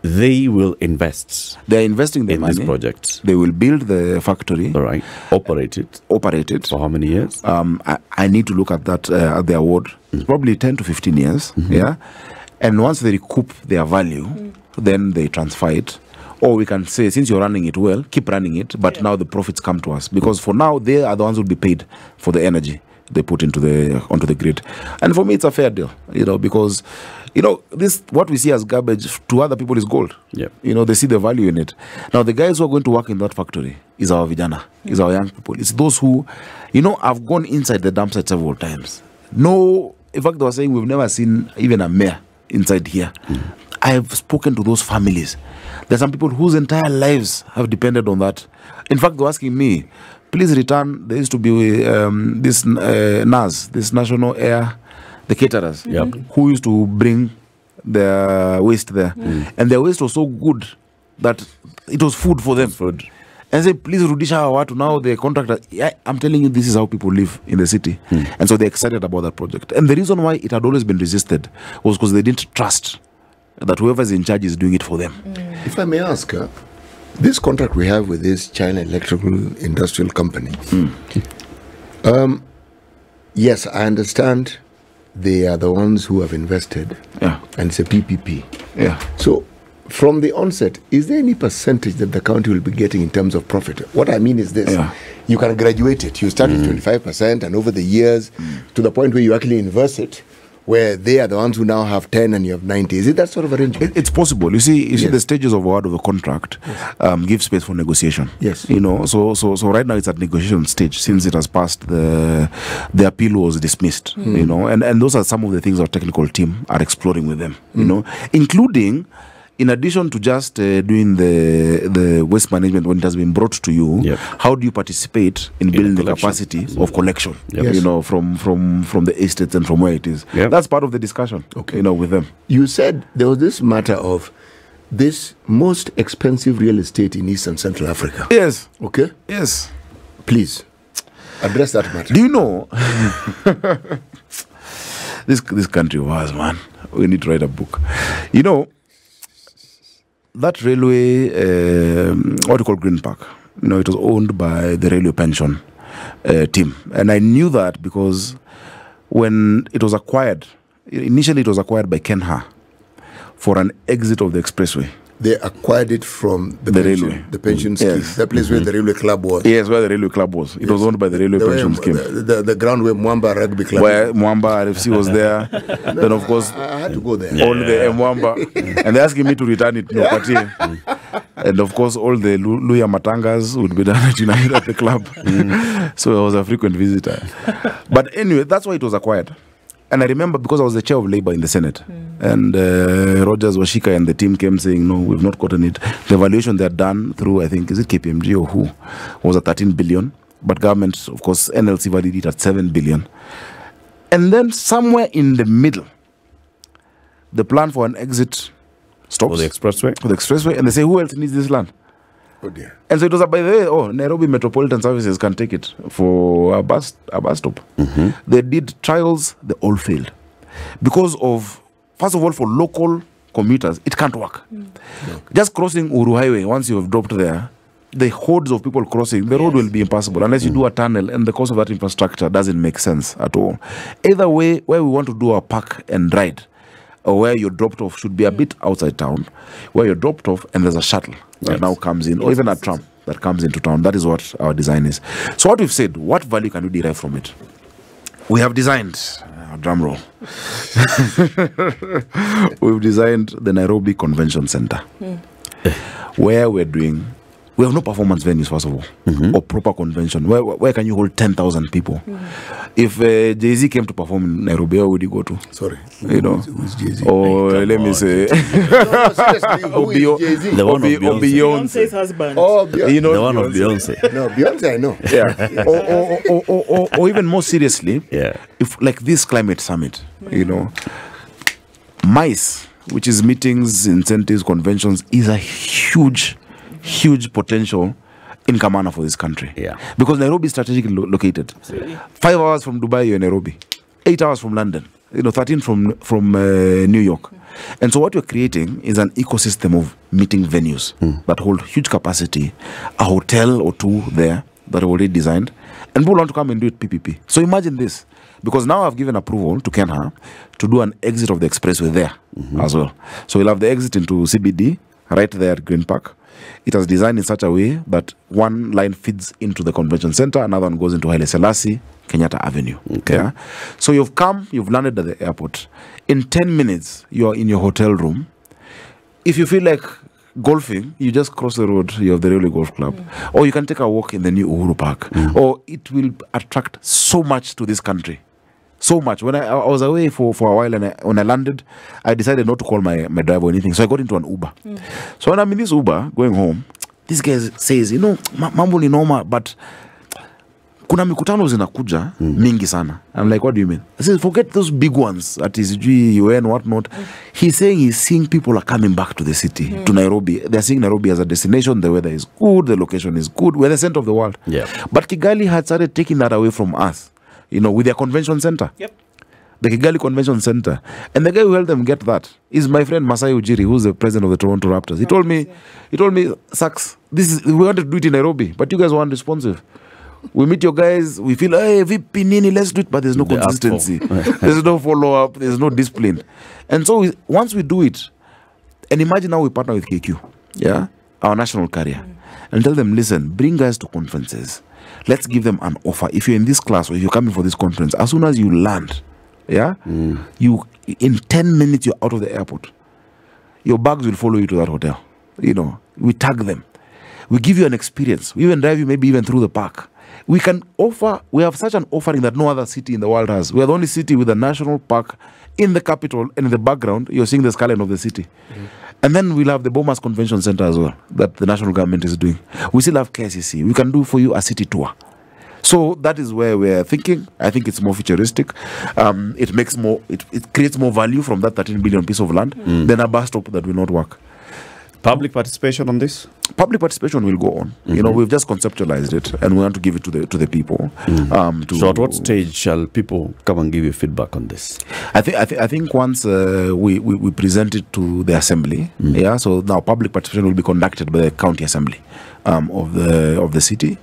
They will invest They're investing their in money. this project. They will build the factory, All right, operate it operate it. for how many years? um, I, I need to look at that uh, at the award. It's probably ten to fifteen years. Yeah, and once they recoup their value, then they transfer it. Or we can say, since you're running it well, keep running it. But now the profits come to us because for now they are the ones who will be paid for the energy they put into the onto the grid. And for me, it's a fair deal, you know, because you know this what we see as garbage to other people is gold. yeah You know, they see the value in it. Now, the guys who are going to work in that factory is our vijana, is our young people. It's those who, you know, I've gone inside the dump site several times. No, in fact, they were saying we've never seen even a mayor inside here. I've spoken to those families. There's some people whose entire lives have depended on that. In fact, they're asking me, please return. There used to be um, this uh, NAS, this National Air, the caterers, Yep. Mm-hmm. who used to bring their waste there. Mm. And their waste was so good that it was food for them. Food. And say, please rudisha hawa watu now the contractor. Yeah, I'm telling you, this is how people live in the city. Hmm. And so they're excited about that project. And the reason why it had always been resisted was because they didn't trust that whoever's in charge is doing it for them. Mm. If I may ask, uh, this contract we have with this China Electrical Industrial Company, hmm. um, yes, I understand they are the ones who have invested, Yeah. and it's a PPP. Yeah. So, from the onset, is there any percentage that the county will be getting in terms of profit? What I mean is this Yeah. you can graduate it. You start with mm. 25%, and over the years, mm. to the point where you actually invest it, where they are the ones who now have 10 and you have 90. Is it that sort of arrangement? It, it's possible. You see, you see, the stages of award of a contract um, give space for negotiation. Yes. You know, so so so right now it's at negotiation stage since it has passed the the appeal was dismissed. You know, and and those are some of the things our technical team are exploring with them. You know, including. In addition to just uh, doing the the waste management when it has been brought to you, Yep. how do you participate in building the capacity of collection? Yep. You know, from from from the estates and from where it is. Yep. That's part of the discussion. Okay. You know, with them. You said there was this matter of this most expensive real estate in East and Central Africa. Yes. Okay? Yes. Please address that matter. Do you know [LAUGHS] this this country was man? We need to write a book. You know that railway, um, what you call Green Park. You know, it was owned by the railway pension uh, team, and I knew that because when it was acquired, initially it was acquired by Kenha for an exit of the expressway. They acquired it from the, The pension, railway. the pension Mm. scheme, Yes. the place where the railway club was. Yes, where the railway club was. It was owned by the railway The, pension way- scheme. the, the, the ground where Mwamba Rugby Club Where Mwamba RFC was [LAUGHS] there. then, of course, I, I had to go there. all the Mwamba, [LAUGHS] and they're asking me to return it. No, Patie. and of course, all the Lu- Luhya Matangas would be [LAUGHS] done at United at the club. so I was a frequent visitor. But anyway, that's why it was acquired. And I remember because I was the chair of Labour in the Senate, and uh, Rogers Washika and the team came saying, "No, we've not gotten it." The evaluation they had done through, I think, is it KPMG or who, was at 13 billion. But government, of course, NLC valued it at 7 billion. And then somewhere in the middle, the plan for an exit stops For the expressway? for the expressway, and they say, "Who else needs this land?" Oh dear. And so it was uh, by the way, oh, Nairobi Metropolitan Services can take it for a bus a bus stop. They did trials, they all failed because of first of all for local commuters, it can't work. Just crossing Uhuru Highway once you have dropped there. The hordes of people crossing, the road will be impassable unless you do a tunnel, and the cost of that infrastructure doesn't make sense at all. Either way, where we want to do a park and ride, or where you're dropped off should be a bit outside town, where you're dropped off and there's a shuttle that Yes. now comes in, or even a tram that comes into town. That is what our design is. So, what we've said, what value can we derive from it? We have designed, uh, drum roll, [LAUGHS] we've designed the Nairobi Convention Center, where we're doing. We have no performance venues, first of all, mm-hmm. or proper convention. Where, where can you hold 10,000 people? Mm-hmm. if uh, Jay Z came to perform in Nairobi, where would you go to? Sorry. You know, Who's, who's Jay-Z? or Hey, come let me on, say, [LAUGHS] no, no, who is Jay-Z? The one Obi- of Beyonce. Beyonce's husband. Oh, Beyonce. You know, the one of Beyonce. no, Beyonce, I know. yeah, or, or, or, or, or, or even more seriously, Yeah. if like this climate summit, you mm. know, MICE, which is meetings, incentives, conventions, is a huge, huge potential in Kamana for this country. Yeah. Because Nairobi is strategically lo- located. Five hours from Dubai, you're in Nairobi. Eight hours from London. You know, 13 from from uh, New York. And so what you're creating is an ecosystem of meeting venues that hold huge capacity, a hotel or two there that are already designed, and people want to come and do it PPP. So imagine this, because now I've given approval to Kenha to do an exit of the expressway there as well. So we'll have the exit into CBD right there at Green Park. It was designed in such a way that one line feeds into the convention center, another one goes into Haile Selassie, Kenyatta Avenue. Okay. Yeah? So you've come, you've landed at the airport. In 10 minutes, you're in your hotel room. If you feel like golfing, you just cross the road, you have the Railway Golf Club. Or you can take a walk in the new Uhuru Park. Mm. Or it will attract so much to this country so much. When I, I was away for, for a while and I, when I landed, I decided not to call my, my driver or anything. So I got into an Uber. So when I'm in this Uber going home, this guy says, you know, mambo ni noma, but kuna mikutano zinakuja mingi sana. I'm like, what do you mean? I says, forget those big ones at sijui UN, whatnot. He's saying he's seeing people are coming back to the city, to Nairobi. They're seeing Nairobi as a destination. The weather is good, the location is good. We're the center of the world. Yeah. But Kigali had started taking that away from us, you know, with their convention center Yep. the Kigali Convention Center. And the guy who helped them get that is my friend Masai Ujiri, who's the president of the Toronto Raptors. He told me, he told me, Saks, this is we wanted to do it in Nairobi, but you guys weren't responsive. We meet your guys, we feel, hey, VP Nini, let's do it, but there's no They ask for- consistency. [LAUGHS] there's no follow up, there's no discipline. And so we, once we do it, and imagine now we partner with KQ, yeah, our national carrier, and tell them, listen, bring guys to conferences. Let's give them an offer. If you're in this class or if you're coming for this conference, as soon as you land, yeah, you in 10 minutes you're out of the airport. Your bags will follow you to that hotel. You know, we tag them. We give you an experience. We even drive you maybe even through the park. We can offer, we have such an offering that no other city in the world has. We are the only city with a national park in the capital and in the background, you're seeing the skyline of the city. And then we'll have the Bomas Convention Center as well, that the national government is doing. We still have KCC. We can do for you a city tour. So that is where we're thinking. I think it's more futuristic. Um, it makes more, it, it creates more value from that 13 billion piece of land than a bus stop that will not work. Public participation on this? Public participation will go on. You know, we've just conceptualized it, and we want to give it to the to the people. Um, to So at what stage shall people come and give you feedback on this? I think I think I think once uh, we, we we present it to the assembly, yeah. So now public participation will be conducted by the county assembly um, of the of the city.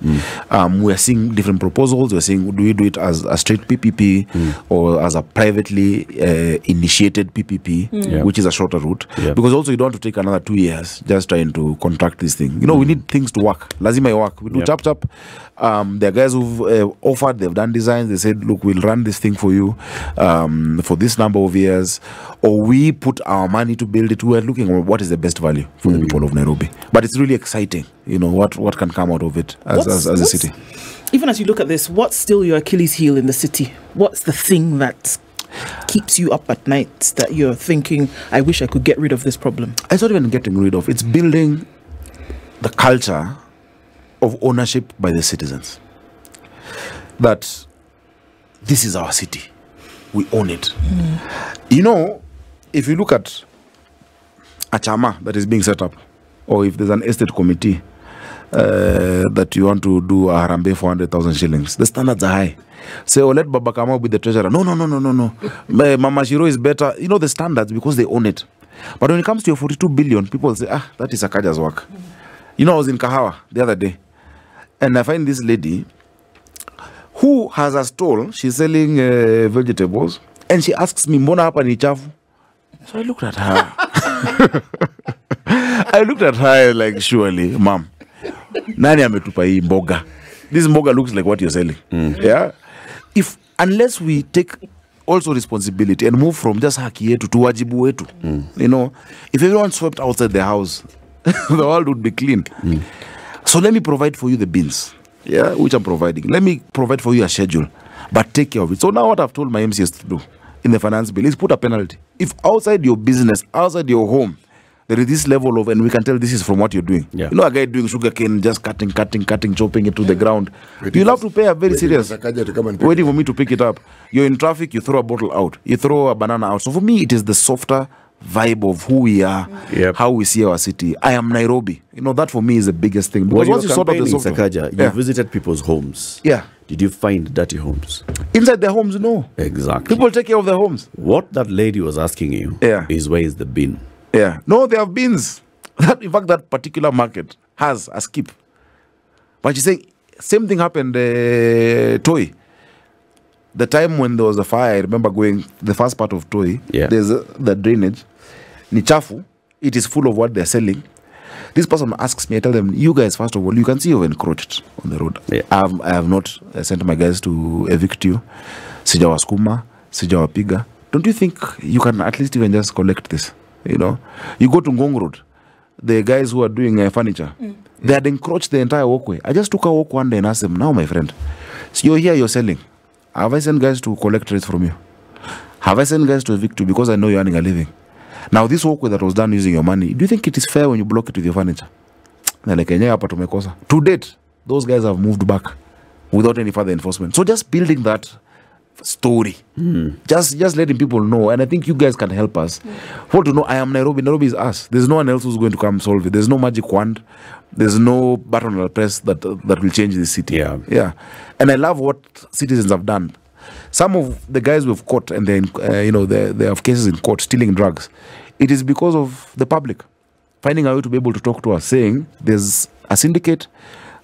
Um, we are seeing different proposals. We're seeing do we do it as a straight PPP or as a privately uh, initiated PPP, Yeah. which is a shorter route. Yeah. Because also you don't want to take another two years just trying to contract this thing. You know, we need things to work. Lazima work. We do Yep. chap chap. Um, there are guys who've uh, offered. They've done designs. They said, look, we'll run this thing for you um, for this number of years, or we put our money to build it. We're looking at what is the best value for the people of Nairobi. But it's really exciting. You know what what can come out of it as as, as a city. Even as you look at this, what's still your Achilles heel in the city? What's the thing that keeps you up at night that you're thinking, I wish I could get rid of this problem? It's not even getting rid of. It's building the culture of ownership by the citizens. That this is our city. We own it. You know, if you look at a chama that is being set up, or if there's an estate committee uh, that you want to do a harambe for 100,000 shillings, the standards are high. Say, oh, let Baba Kamau be the treasurer. No, no, no, no, no, no. [LAUGHS] Mama Shiro is better. You know the standards because they own it. But when it comes to your 42 billion, people say, ah, that is Sakaja's work. You know, I was in Kahawa the other day, and I find this lady who has a stall. She's selling uh, vegetables, and she asks me, "Mbona hapa ni chafu?" So I looked at her. [LAUGHS] I looked at her like, surely, mom, nani ametupa hii mboga? This mboga looks like what you're selling. Yeah. If unless we take also responsibility and move from just haki yetu to wajibu wetu, you know, if everyone swept outside the house, [LAUGHS] the world would be clean. So let me provide for you the beans. yeah, which I'm providing. Let me provide for you a schedule, but take care of it. So now what I've told my MCS to do in the finance bill is put a penalty. If outside your business, outside your home, there is this level of, and we can tell this is from what you're doing. Yeah. You know, a guy doing sugarcane, just cutting, cutting, cutting, chopping it to the ground. You'll have to pay a very serious. to come and pick Waiting for me to pick it up. You're in traffic, you throw a bottle out, you throw a banana out. So for me, it is the softer vibe of who we are, Yep. how we see our city. I am Nairobi. You know, that for me is the biggest thing. Because once you sort out the software, Sakaja, yeah. you visited people's homes. Yeah. Did you find dirty homes? inside their homes, no. Exactly. People take care of their homes. what that lady was asking you Yeah. is where is the bin? Yeah. No, they have bins. [LAUGHS] That, in fact, that particular market has a skip. But you say same thing happened uh, Toi. The time when there was a fire, I remember going the first part of Toi. Yeah. There's a, the drainage. Ni chafu. It is full of what they're selling. This person asks me, I tell them, you guys, first of all, you can see you've encroached on the road. Yeah. I, have, I have not uh, sent my guys to evict you. Sijawaskuma, sijawapiga. Don't you think you can at least even just collect this? You know, you go to Ngong Road, the guys who are doing uh, furniture, they had encroached the entire walkway. I just took a walk one day and asked them, now, my friend, so you're here, you're selling. Have I sent guys to collect rates from you? Have I sent guys to evict you because I know you're earning a living? Now, this walkway that was done using your money, do you think it is fair when you block it with your furniture? [TSK] They're like, "Enyewe hapa tumekosa. To date, those guys have moved back without any further enforcement. So just building that story, just just letting people know, and I think you guys can help us. For to know, I am Nairobi. Nairobi is us. There's no one else who's going to come solve it. There's no magic wand. There's no button I'll press that that will change the city. Yeah. yeah. And I love what citizens have done. Some of the guys we've caught and then uh, you know they they have cases in court stealing drugs. It is because of the public finding a way to be able to talk to us, saying there's a syndicate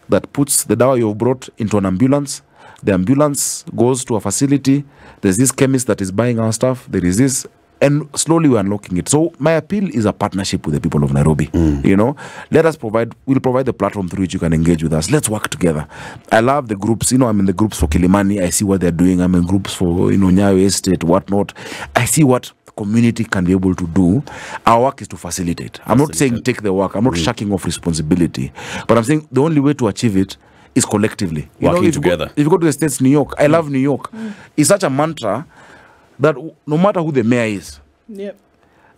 that puts the dawa you've brought into an ambulance. The ambulance goes to a facility. There's this chemist that is buying our stuff. There is this, and slowly we're unlocking it. So my appeal is a partnership with the people of Nairobi. Mm. You know, let us provide. We'll provide the platform through which you can engage with us. Let's work together. I love the groups. You know, I'm in the groups for Kilimani. I see what they're doing. I'm in groups for you know Nyayo Estate, whatnot. I see what community can be able to do. Our work is to facilitate. I'm not saying take the work. I'm not mm. shacking off responsibility, but I'm saying the only way to achieve it is collectively You Working if you go- together. if you go to the states, New York, I love New York. Mm. It's such a mantra that no matter who the mayor is, Yep.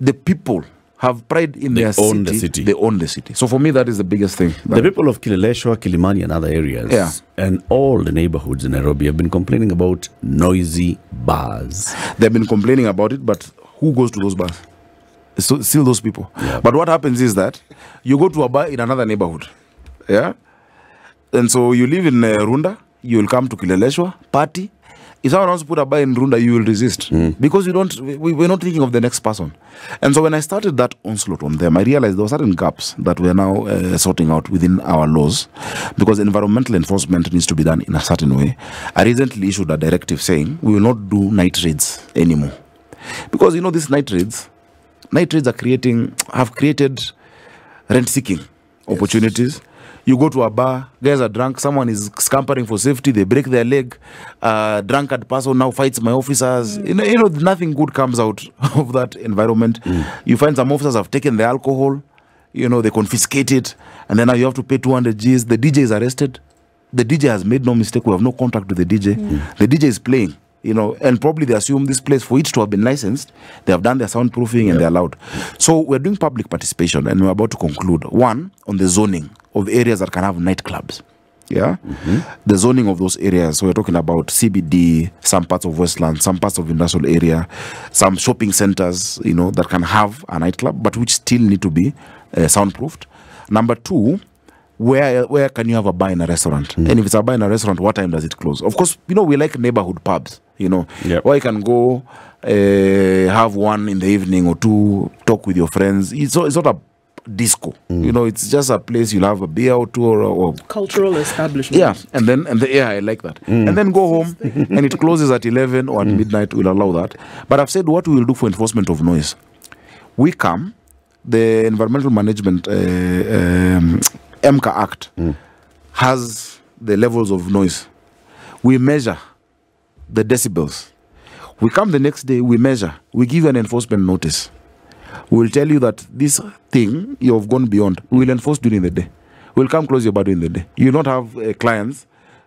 the people have pride in They their own city. the city. They own the city. So for me, that is the biggest thing. The people of Kileleshwa, Kilimani, and other areas, Yeah. and all the neighborhoods in Nairobi have been complaining about noisy bars. They've been complaining about it, but who goes to those bars? So- still those people. Yeah. But what happens is that you go to a bar in another neighborhood, yeah, and so you live in uh, Runda, you will come to Kileleshwa party. If someone wants to put a buy in Runda, you will resist because you don't. We, we're not thinking of the next person. And so when I started that onslaught on them, I realized there were certain gaps that we're now uh, sorting out within our laws because environmental enforcement needs to be done in a certain way. I recently issued a directive saying we will not do night raids anymore because you know these night raids, night raids are creating have created rent seeking opportunities. You go to a bar, guys are drunk, someone is scampering for safety, they break their leg. Uh, drunkard person now fights my officers. You, know, you know, nothing good comes out [LAUGHS] of that environment. You find some officers have taken the alcohol, you know, they confiscate it, and then now you have to pay 200 Gs. The DJ is arrested. The DJ has made no mistake. We have no contact with the DJ. The DJ is playing, you know, and probably they assume this place for it to have been licensed. They have done their soundproofing and they're allowed. So we're doing public participation and we're about to conclude. One, on the zoning of areas that can have nightclubs. Yeah, the zoning of those areas. So we're talking about CBD, some parts of Westland, some parts of industrial area, some shopping centers, you know, that can have a nightclub, but which still need to be uh, soundproofed. Number two, where where can you have a bar in a restaurant? And if it's a bar in a restaurant, what time does it close? Of course, you know we like neighborhood pubs. You know, Yep. where you can go, uh, have one in the evening or two, talk with your friends. It's not, it's not a disco. You know, it's just a place you'll have a beer or two or, or Cultural establishment. yeah, and then and the, yeah, I like that. And then go home, and it closes at eleven or at midnight. We'll allow that. But I've said what we will do for enforcement of noise. We come, the Environmental Management uh, um, MCA Act has the levels of noise. We measure the decibels. We come the next day, we measure, we give an enforcement notice. We will tell you that this thing you have gone beyond. We will enforce during the day. We will come close your bar during the day. You don't have uh, clients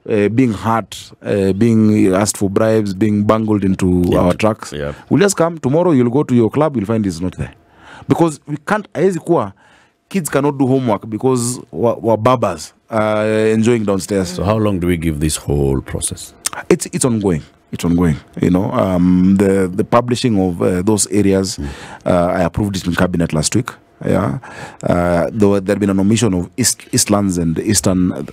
uh, being hurt, uh, being asked for bribes, being bungled into our trucks. Yeah. We'll just come tomorrow. You'll go to your club. You'll find it's not there because we can't. haiwezi kuwa kids cannot do homework because wa, wa babas are enjoying downstairs. So how long do we give this whole process? it's it's ongoing it's ongoing you know um the the publishing of uh, those areas uh, i approved it in cabinet last week yeah uh though there had been an omission of east eastlands and eastern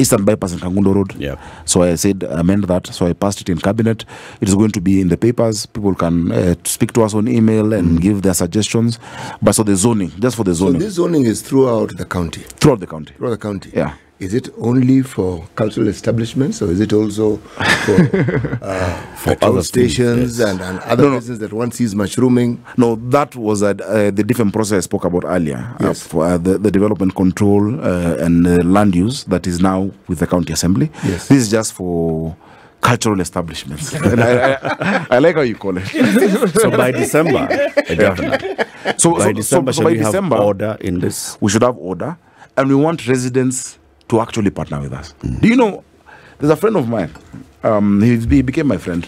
eastern bypass and kangundo road Yeah. so i said amend that so i passed it in cabinet it is going to be in the papers people can uh, speak to us on email and give their suggestions but so the zoning just for the zoning. So zoning this zoning is throughout the county. throughout the county Throughout the county. Yeah. Is it only for cultural establishments, or is it also for [LAUGHS] uh, for other other things, stations yes. and, and other No, no. business that one sees mushrooming? No, that was uh, uh, the different process I spoke about earlier. Yes. Uh, for uh, the, the development control uh, and uh, land use that is now with the county assembly. Yes. This is just for cultural establishments. [LAUGHS] and I, I, I like how you call it. So by [LAUGHS] December, a governor, So, by so, December, so, so by we have December, order in this? we should have order, and we want residents to actually partner with us. Do you know? There's a friend of mine. Um, he, he became my friend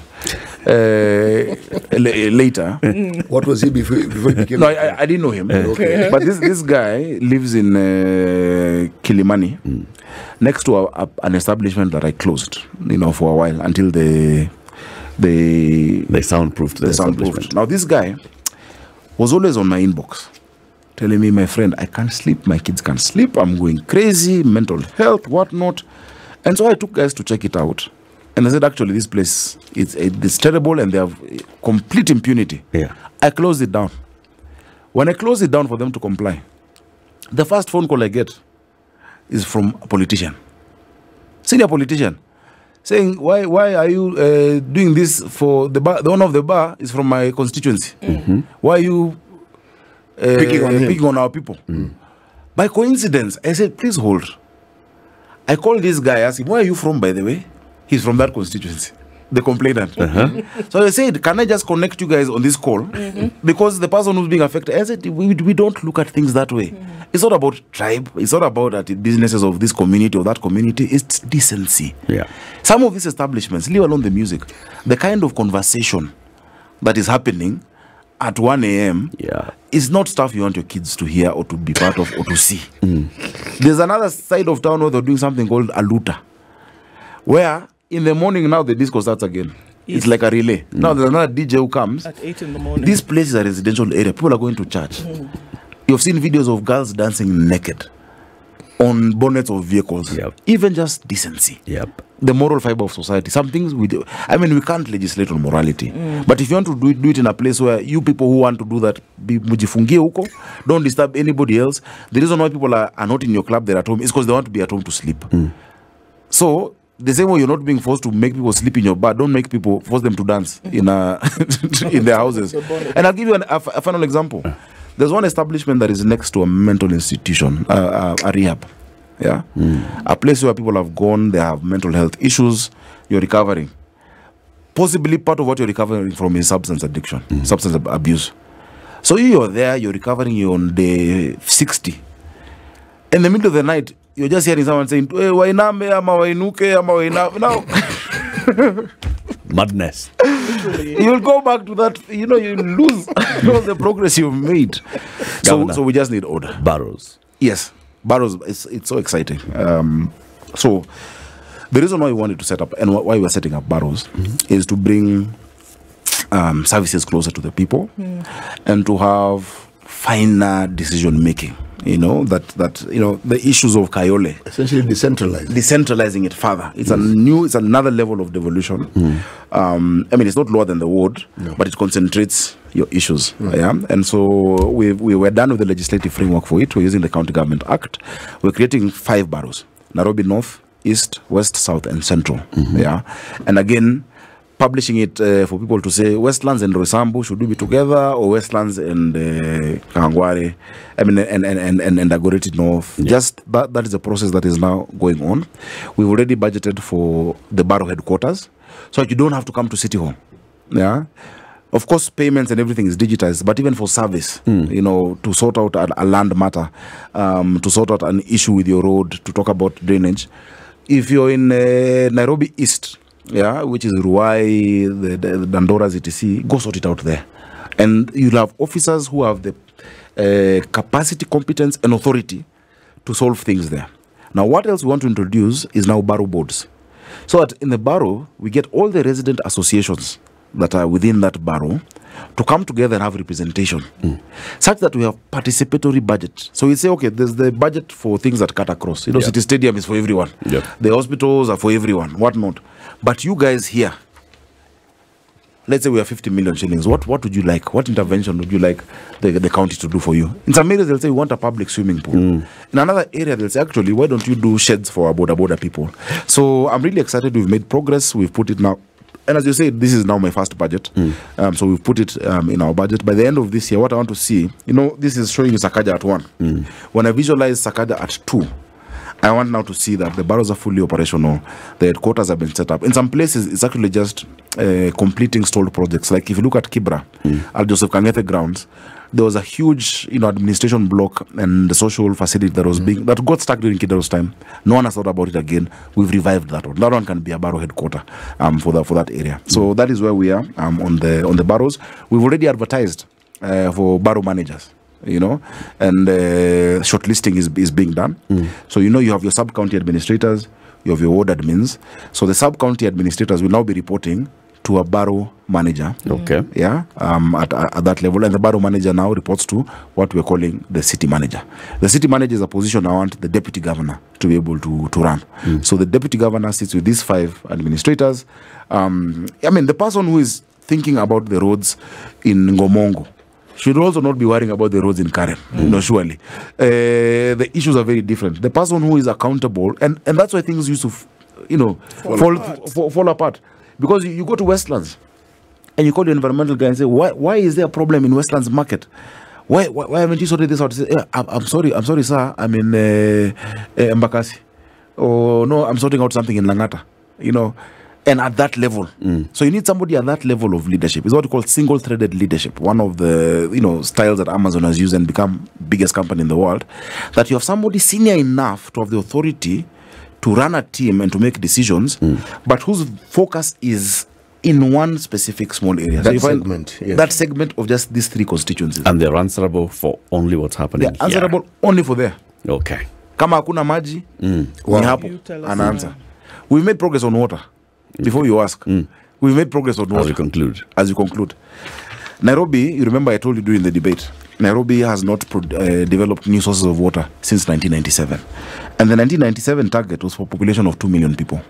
uh, la- later. What was he before, before he became? No, I, I, I didn't know him. Okay. But this this guy lives in uh, Kilimani, next to a, a, an establishment that I closed, you know, for a while until the the They soundproofed the, the soundproofed. Now this guy was always on my inbox, telling me, my friend, I can't sleep. My kids can't sleep. I'm going crazy. Mental health, whatnot. And so I took guys to check it out. And I said, actually, this place it's it's terrible, and they have complete impunity. Yeah. I closed it down. When I close it down for them to comply, the first phone call I get is from a politician, senior politician, saying, "Why, why are you uh, doing this for the bar? The owner of the bar is from my constituency. Why are you uh, Picking on him. picking on our people?" Hmm. By coincidence, I said, "Please hold." I called this guy, asked him, "Where are you from, by the way?" He's from that constituency. The complainant. Uh-huh. So I said, Can I just connect you guys on this call? Mm-hmm. Because the person who's being affected, I said, we, we don't look at things that way. Mm-hmm. It's not about tribe, it's not about that businesses of this community or that community, it's decency. Yeah. Some of these establishments, leave alone the music, the kind of conversation that is happening at 1 a.m. Yeah. is not stuff you want your kids to hear or to be part of or to see. There's another side of town where they're doing something called aluta, where in the morning now the disco starts again. It's like a relay. Now mm. there's another DJ who comes. At 8 in the morning. This place is a residential area. People are going to church. Mm. You've seen videos of girls dancing naked on bonnets of vehicles. Yep. Even just decency Yep. The moral fiber of society. Some things we do. I mean, we can't legislate on morality. But if you want to do it, do it in a place where you people who want to do that, be mujifungie huko, don't disturb anybody else. The reason why people are, are not in your club, they're at home, is because they want to be at home to sleep. So the same way you're not being forced to make people sleep in your bar, don't make people force them to dance in a [LAUGHS] in their houses. And I'll give you an, a, a final example. There's one establishment that is next to a mental institution, uh, uh, a rehab. Yeah, a place where people have gone, they have mental health issues. You're recovering. Possibly part of what you're recovering from is substance addiction, substance ab- abuse. So you're there, you're recovering, you're on day 60 in the middle of the night, you're just hearing someone saying, "Eh, wainame ama wainuke ama wainame. Now, [LAUGHS] Madness. [LAUGHS] you'll go back to that, you know, you lose [LAUGHS] all the progress you've made. So, Governor. so we just need order. Boroughs. Yes, Boroughs, it's, it's so exciting. Um, so, the reason why we wanted to set up and why we're setting up Boroughs is to bring um, services closer to the people and to have finer decision making. You know, that, that, you know, the issues of Kayole Essentially decentralized. decentralizing it further. It's a mm. new, it's another level of devolution. Mm. Um, I mean, it's not lower than the ward, but it concentrates your issues. Mm. Yeah, and so we we were done with the legislative framework for it. We're using the County Government Act. We're creating five boroughs: Nairobi North, East, West, South, and Central. Mm-hmm. Yeah, and again. Publishing it uh, for people to say Westlands and Roysambu should we be together or Westlands and uh, Kangware, I mean and and and and, and Dagoretti North. Just that that is a process that is now going on. We've already budgeted for the borough headquarters, so you don't have to come to City Hall. Yeah, Of course, payments and everything is digitized, but even for service, you know, to sort out a, a land matter, um, to sort out an issue with your road, to talk about drainage. If you're in uh, Nairobi East, yeah, which is Ruai, the, the Dandoras, etc., go sort it out there. And you'll have officers who have the uh, capacity, competence, and authority to solve things there. Now, what else we want to introduce is now borough boards. So that in the borough, we get all the resident associations that are within that borough to come together and have representation, such that we have participatory budget. So we say, okay, there's the budget for things that cut across. You know, Yeah. City Stadium is for everyone. Yep. The hospitals are for everyone, whatnot. But you guys here, let's say we have 50 million shillings. What what would you like? What intervention would you like the, the county to do for you? In some areas, they'll say we want a public swimming pool. Mm. In another area, they'll say, actually, why don't you do sheds for our border border people? So I'm really excited. We've made progress. We've put it now. And as you say, this is now my first budget. Um, so we've put it um, in our budget. By the end of this year, what I want to see, you know, this is showing you Sakaja at one. When I visualize Sakaja at two, I want now to see that the boroughs are fully operational. The headquarters have been set up. In some places, it's actually just uh, completing stalled projects. Like if you look at Kibra, Al Joseph Kang'ethe grounds, there was a huge, you know, administration block and the social facility that was being that got stuck during Kidero's time. No one has thought about it again. We've revived that one. That one can be a borough headquarter um, for that for that area. So that is where we are um, on the on the boroughs. We've already advertised uh, for borough managers you know, and uh, shortlisting is, is being done. So, you know, you have your sub county administrators, you have your ward admins. So, the sub county administrators will now be reporting to a borough manager. Okay. Yeah, um, at, at that level. And the borough manager now reports to what we're calling the city manager. The city manager is a position I want the deputy governor to be able to, to run. So, the deputy governor sits with these five administrators. Um, I mean, the person who is thinking about the roads in Ngomongo should also not be worrying about the roads in Karen. You know, surely. Uh, the issues are very different. The person who is accountable, and, and that's why things used to, f- you know, fall, fall, fall, apart. Because you, you go to Westlands and you call the environmental guy and say, why, why is there a problem in Westlands market? Why, why, why haven't you sorted this out? Say, "Yeah, I'm, I'm sorry, I'm sorry, sir. I'm in uh, uh, Embakasi. Or no, I'm sorting out something in Langata. You know, and at that level. So you need somebody at that level of leadership. It's what we call single-threaded leadership. One of the you know styles that Amazon has used and become biggest company in the world. That you have somebody senior enough to have the authority to run a team and to make decisions, mm. but whose focus is in one specific small area. That you find segment, yes. That segment of just these three constituencies. And they're answerable for only what's happening They're answerable here. only for there. Okay. kama hakuna maji ni Wow. hapo an answer us anaanza we've made progress on water before you ask Mm. we've made progress on water. As you we conclude. as you conclude nairobi you remember i told you during the debate nairobi has not uh, developed new sources of water since 1997 and the 1997 target was for population of 2 million people.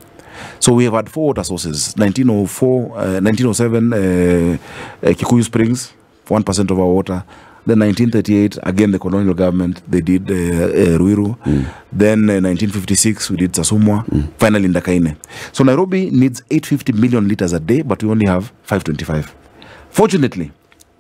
So we have had four water sources 1904 uh, 1907 uh, uh, kikuyu springs 1% of our water. Then 1938 again the colonial government they did uh, uh, ruiru. Then uh, 1956 we did sasumwa finally ndakaine. So nairobi needs 850 million liters a day but we only have 525 fortunately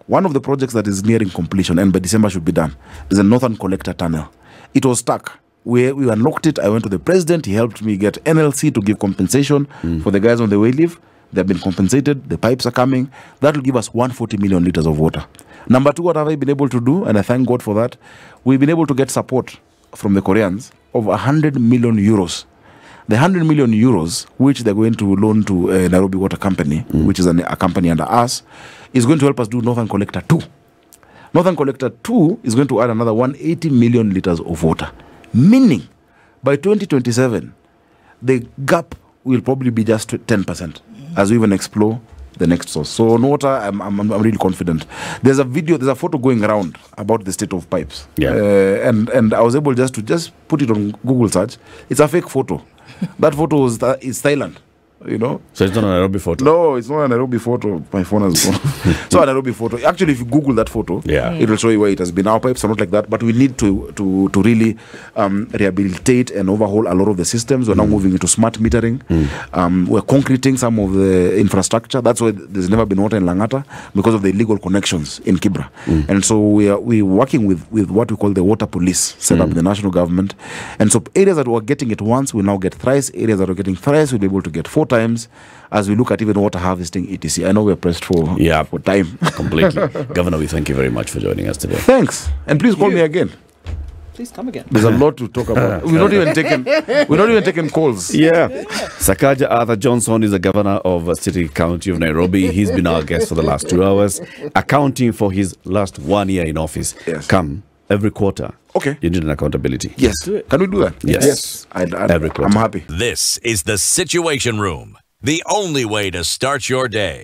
one of the projects that is nearing completion and by december should be done is a northern collector tunnel. It was stuck. We, we unlocked it. I went to the president. He helped me get nlc to give compensation for the guys on the way leave. They've been compensated. The pipes are coming. That will give us 140 million liters of water. Number two what have i been able to do? And i thank god for that. We've been able to get support from the koreans of 100 million euros. The 100 million euros, which they're going to loan to uh, Nairobi Water Company, which is an, a company under us, is going to help us do Northern Collector 2. Northern Collector 2 is going to add another 180 million liters of water. Meaning, by 2027, the gap will probably be just 10% as we even explore the next source. So on water, I'm, I'm, I'm really confident. There's a video, there's a photo going around about the state of pipes. Yeah. Uh, and, and I was able just to just put it on Google search. It's a fake photo. [LAUGHS] that photo is, Tha- is Thailand, you know. So it's not a Nairobi photo. No, it's not a Nairobi photo. My phone has gone. [LAUGHS] not a Nairobi photo. Actually, if you Google that photo, Yeah. it will show you where it has been. Our pipes are not like that, but we need to to to really um, rehabilitate and overhaul a lot of the systems. We're now moving into smart metering. Um, we're concreting some of the infrastructure. That's why there's never been water in Langata because of the illegal connections in Kibra. And so we are we working with with what we call the water police set up in the national government. And so areas that were getting it once will now get thrice. Areas that are getting thrice will be able to get four times. times as we look at even water harvesting, etc. I know we're pressed for, Yeah. for time. [LAUGHS] Completely. [LAUGHS] Governor, we thank you very much for joining us today. Thanks. And please call me again. Please come again. There's a lot to talk about. [LAUGHS] We're not even taking we're not even taking calls. Yeah. Sakaja Arthur Johnson is the governor of uh, City County of Nairobi. He's been our guest for the last two hours, accounting for his last one year in office. Yes. Come every quarter. Okay. You need an accountability. Yes. do it. Can we do that? Yes. Yes. I, I, Every I'm happy. This is the Situation Room, the only way to start your day.